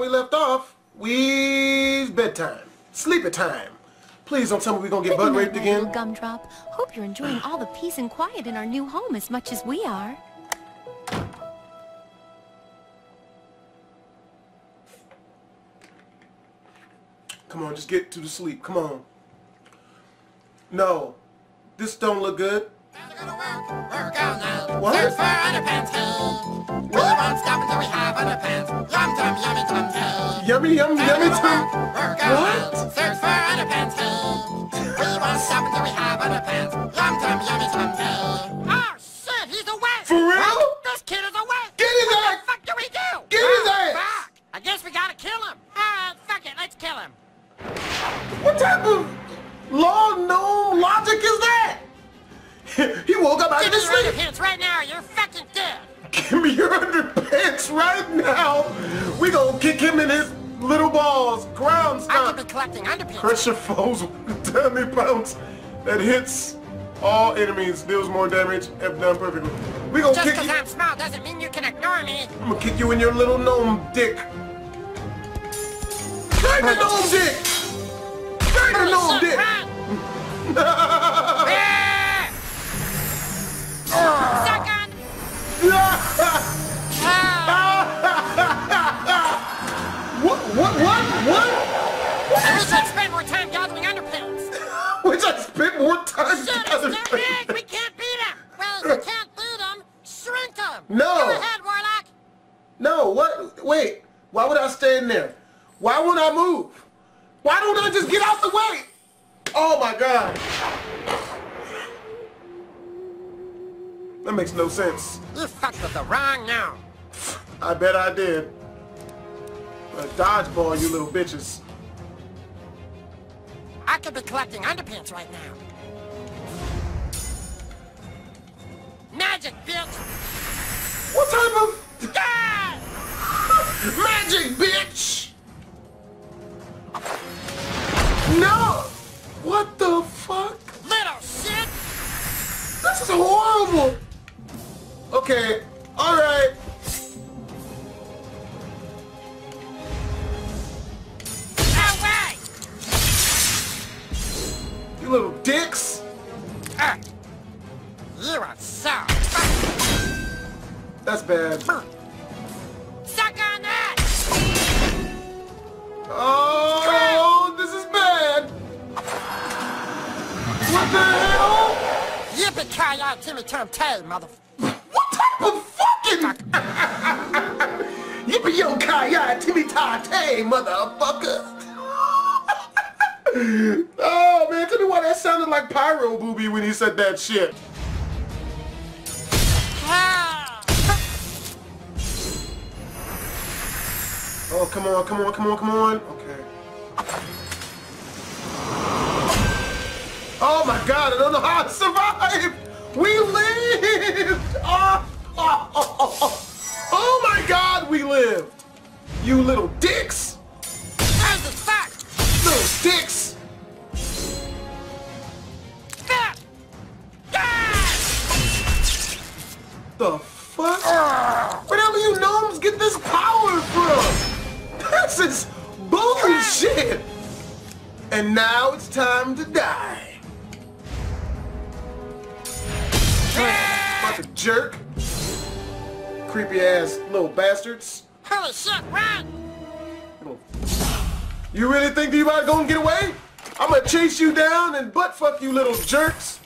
we left off, we's bedtime. Sleepy time. Please don't tell me we're gonna get butt raped again. Gumdrop. Hope you're enjoying all the peace and quiet in our new home as much as we are. Come on, just get to the sleep. Come on. No. This don't look good. What? Yummy, yum, yummy, tum. What? Search for underpants, hey. We stop until we have underpants. Yum, yum, yummy, tum, Pressure foes with deadly bounce that hits all enemies, deals more damage if done perfectly. We gonna Just kick because you. I'm small doesn't mean you can ignore me. I'm gonna kick you in your little gnome dick. Straight the gnome dick. Straight the gnome dick. Suck on! What? What? What? What? More time Shit, together. it's too big! We can't beat him! Well, if we can't beat him, shrink him! No. Go ahead, Warlock! No, what? Wait. Why would I stand there? Why won't I move? Why don't I just get out the way? Oh my god. That makes no sense. You fucked with the wrong now. I bet I did. A dodgeball, you little bitches. I could be collecting underpants right now. Magic, bitch! What type of Ah! magic, bitch? No! What the fuck? Little shit! This is horrible! Okay, alright. Sounded like Pyro Booby when he said that shit. Oh, come on, come on, come on, come on. Okay. Oh my god, I don't know how I survived! We lived! Oh, oh, oh, oh, oh. oh my god, we lived! You little dicks! How's the fuck? Little dicks! The fuck? Where the hell do you gnomes get this power from? This is bullshit! And now it's time to die. Of jerk. Creepy ass little bastards. Holy shit, run! You really think you about gonna get away? I'm gonna chase you down and butt fuck you little jerks.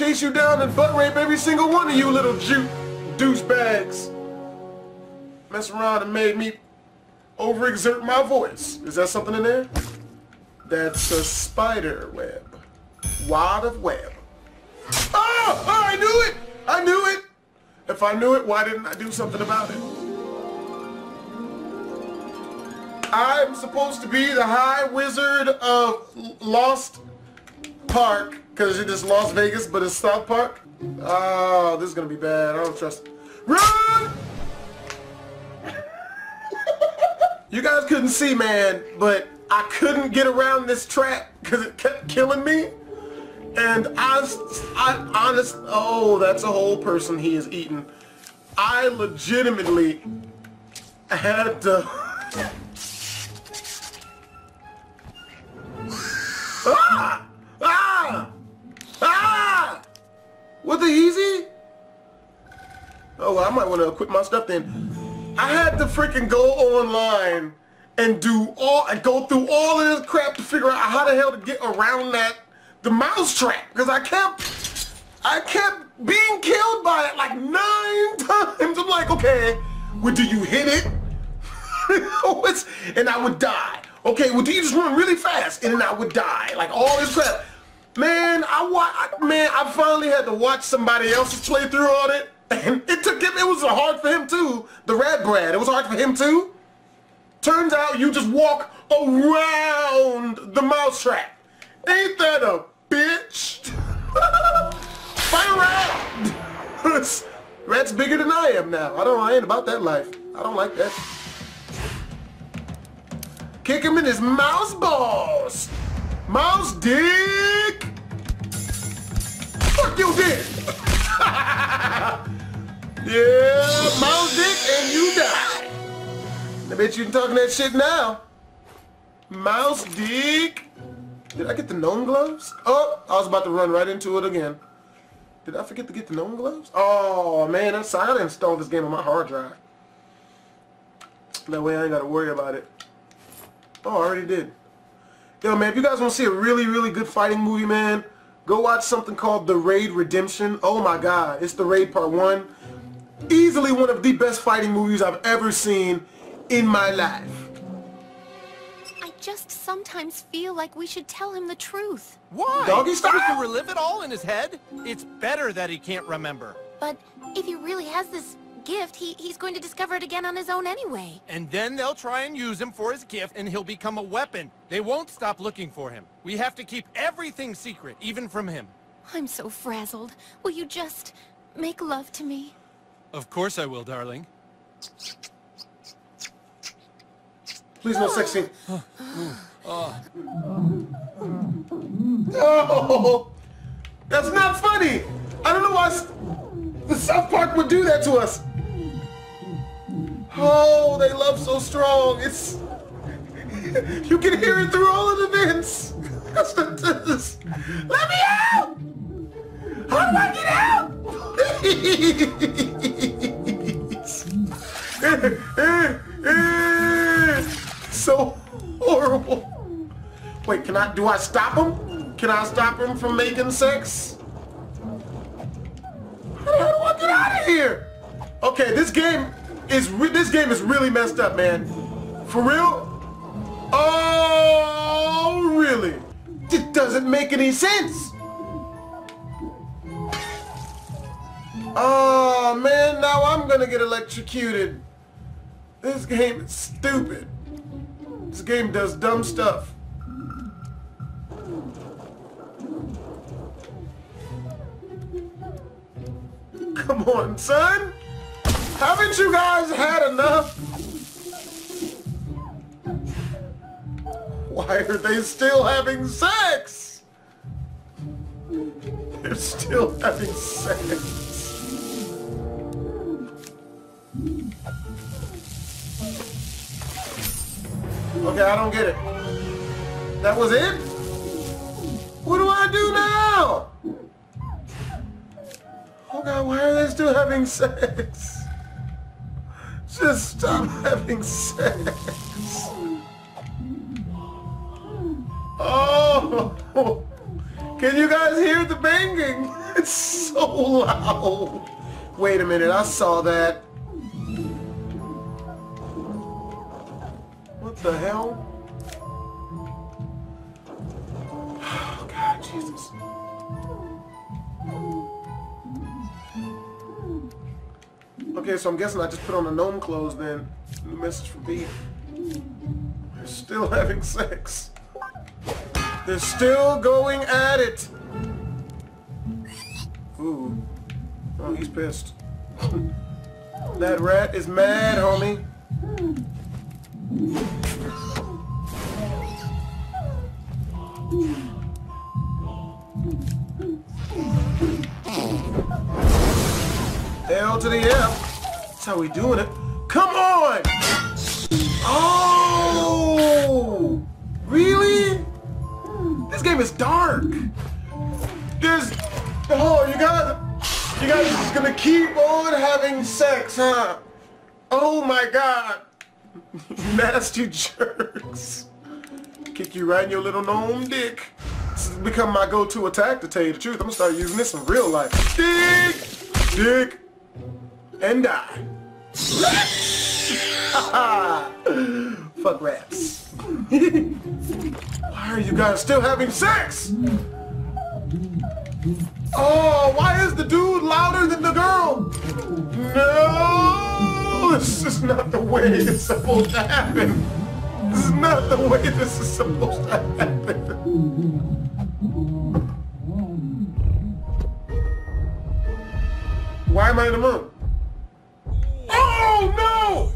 Chase you down and butt rape every single one of you little ju douchebags. Mess around and made me overexert my voice. Is that something in there? That's a spider web. Wad of web. Oh, oh, I knew it! I knew it! If I knew it, why didn't I do something about it? I'm supposed to be the High Wizard of Lost Park, because it is Las Vegas, but it's South Park. Oh, this is going to be bad. I don't trust. Run! you guys couldn't see, man, but I couldn't get around this track because it kept killing me. And I, I honest, oh, that's a whole person he is eating. I legitimately had to. ah! It easy? Oh, well, I might want to equip my stuff then. I had to freaking go online and do all, and go through all of this crap to figure out how the hell to get around that, the mouse trap. Because I kept, I kept being killed by it like nine times. I'm like, okay, well, do you hit it? Oh, and I would die. Okay, well, do you just run really fast? And then I would die. Like all this crap. Man, I wa- man, I finally had to watch somebody else's playthrough on it. And it took him, it was hard for him too. The Red Brad, it was hard for him too. Turns out you just walk around the mousetrap. Ain't that a bitch? Fight around. Rat's bigger than I am now. I don't, I ain't about that life. I don't like that. Kick him in his mouse balls. Mouse dick. Fuck you dick. yeah, mouse dick and you die. I bet you talking that shit now. Mouse dick. Did I get the gnome gloves? Oh, I was about to run right into it again. Did I forget to get the gnome gloves? Oh man, that's I gotta install this game on my hard drive. That way I ain't gotta worry about it. Oh, I already did. Yo, man, if you guys want to see a really, really good fighting movie, man, go watch something called The Raid Redemption. Oh my god, it's The Raid Part 1. Easily one of the best fighting movies I've ever seen in my life. I just sometimes feel like we should tell him the truth. Why? Doggy So he style? can relive it all in his head? It's better that he can't remember. But if he really has this gift, he, he's going to discover it again on his own anyway. And then they'll try and use him for his gift, and he'll become a weapon. They won't stop looking for him. We have to keep everything secret, even from him. I'm so frazzled. Will you just make love to me? Of course I will, darling. Please no sex scene. Oh, that's not funny. I don't know why s- the South Park would do that to us. Oh, they love so strong. It's you can hear it through all of the vents. Let me out! How do I get out? so horrible. Wait, can I, do I stop him? Can I stop him from making sex? Here? Okay, this game is, this game is really messed up, man. For real? Oh, really? It doesn't make any sense. Oh, man, now I'm gonna get electrocuted. This game is stupid. This game does dumb stuff. Come on, son. Haven't you guys had enough? Why are they still having sex? They're still having sex. Okay, I don't get it. That was it? What do I do now? Oh god, why are they still having sex? Just stop having sex. Oh, can you guys hear the banging? It's so loud. Wait a minute, I saw that. What the hell? Okay, so I'm guessing I just put on the gnome clothes then. New message from B. They're still having sex. They're still going at it. Ooh. Oh, he's pissed. that rat is mad, homie. L to the F. How we doing it. Come on! Oh! Really? This game is dark. There's, oh, you guys, you guys just gonna keep on having sex, huh? Oh my God, nasty jerks. Kick you right in your little gnome dick. This has become my go-to attack, to tell you the truth. I'm gonna start using this in real life. Dick, dick, and die. Fuck rats. why are you guys still having sex? Oh, why is the dude louder than the girl? No, this is not the way it's supposed to happen. This is not the way this is supposed to happen. Why am I in the moon? Oh no!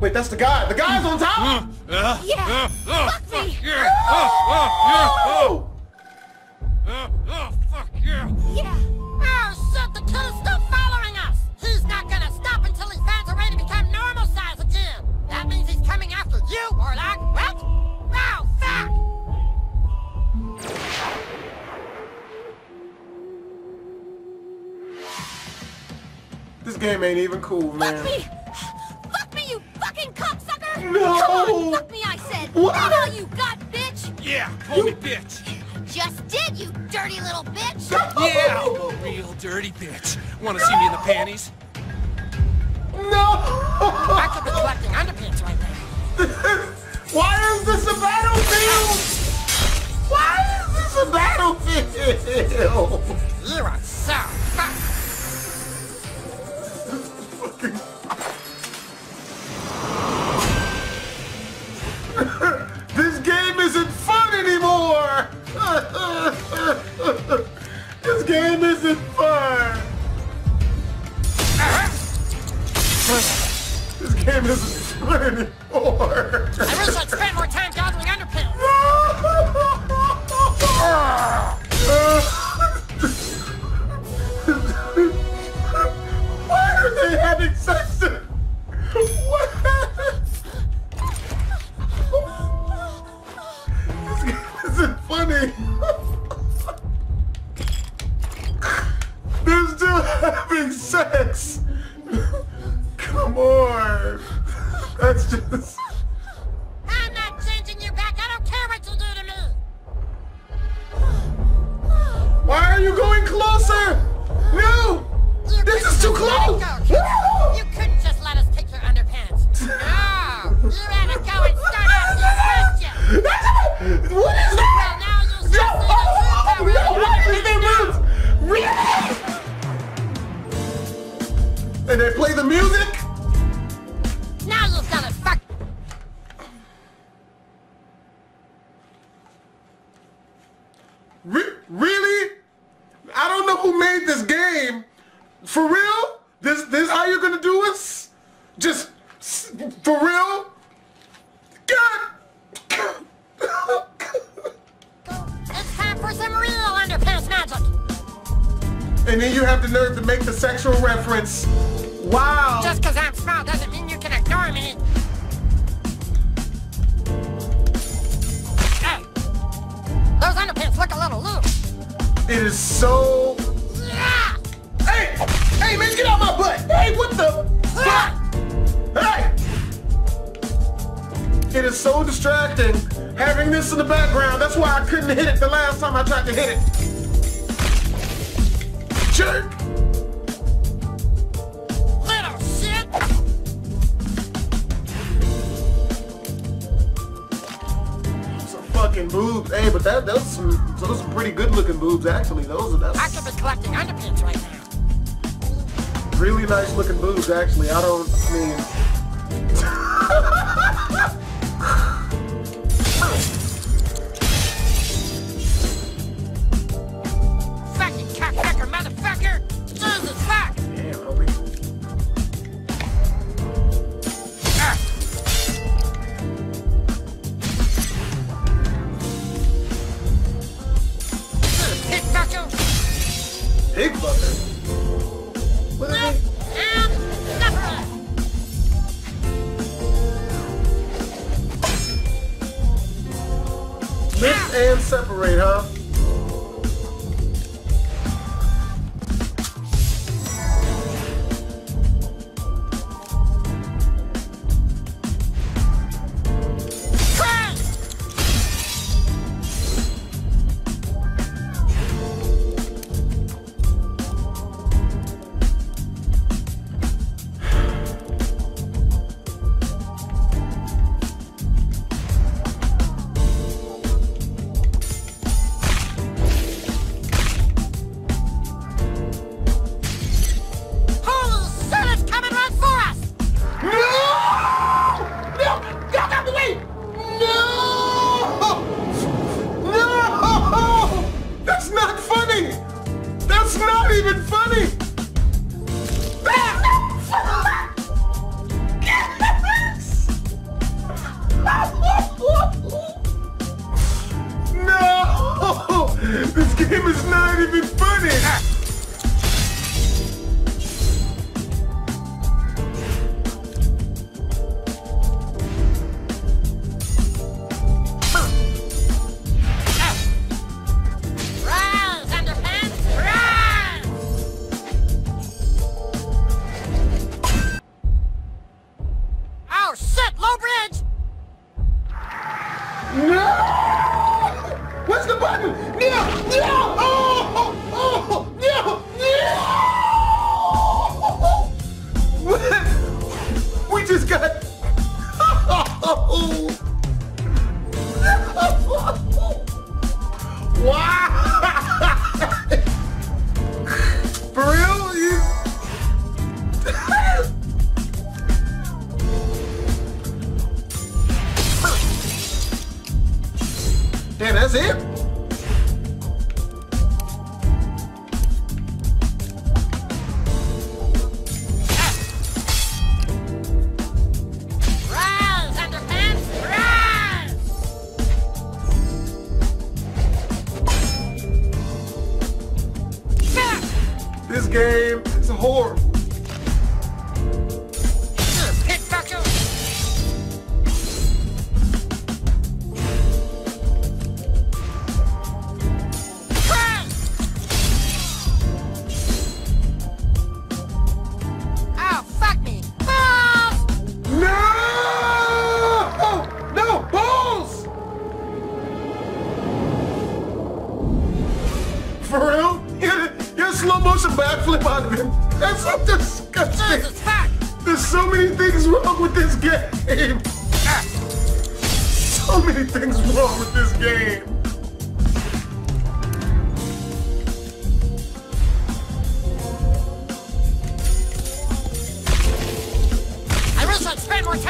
Wait, that's the guy. The guy's on top. Yeah! Fuck me! Oh! Yeah! Oh, game ain't even cool, man. Fuck me! Fuck me, you fucking cocksucker! No! Come on, fuck me, I said! What? That's all you got, bitch! Yeah, call me bitch. Just did, you dirty little bitch! Yeah, real dirty bitch. Want to see me in the panties? No! I could be collecting underpants right now. Why is this a battlefield? Why is this a battlefield? You are so this game isn't fun! Uh-huh. This game isn't fun anymore! And then you have the nerve to make the sexual reference. Wow. Just because I'm small doesn't mean you can ignore me. Hey, those underpants look a little loose. it is so. Yeah! Hey, hey, man, get out my butt. Hey, what the fuck? Hey. It is so distracting having this in the background. That's why I couldn't hit it the last time I tried to hit it. Little shit! Some fucking boobs. Hey, but that those some so those some pretty good looking boobs actually. Those are I that's could be collecting underpants right now. really nice looking boobs actually. I don't I mean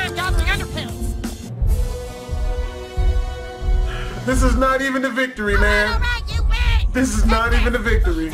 More underpants! This is not even a victory, man. Alright, you win! This is not even a victory.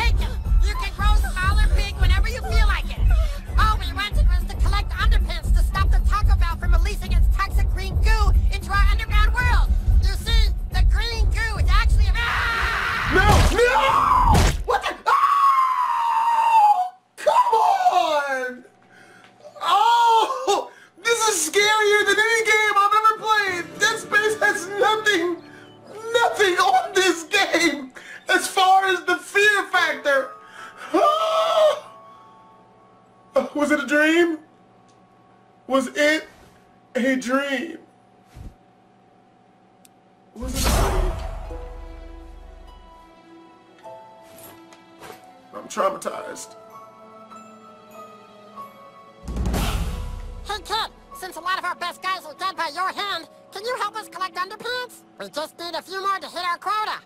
Was it a dream? Was it a dream? Was it a dream? I'm traumatized. Hey kid, since a lot of our best guys are dead by your hand, can you help us collect underpants? We just need a few more to hit our quota.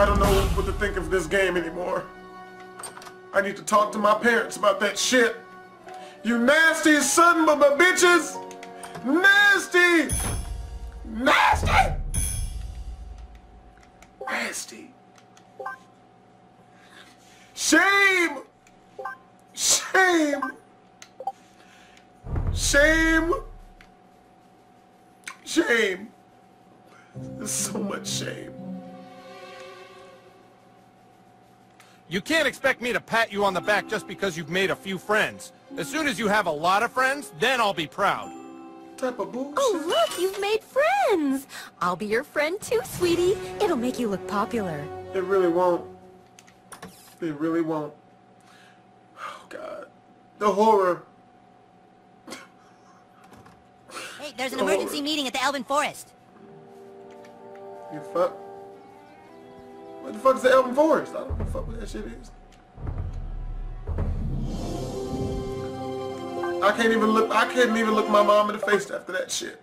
I don't know what to think of this game anymore. I need to talk to my parents about that shit. You nasty son of a bitches! Nasty! Nasty! Nasty. Shame! Shame! Shame! Shame! There's so much shame. You can't expect me to pat you on the back just because you've made a few friends. As soon as you have a lot of friends, then I'll be proud. Type of bullshit. Oh, look, you've made friends. I'll be your friend too, sweetie. It'll make you look popular. It really won't. It really won't. Oh, God. The horror. Hey, there's an emergency meeting at the Elven Forest. You fuck. What the fuck is the Elven Forest? I don't know what the fuck what that shit is. I can't even look. I couldn't even look my mom in the face after that shit.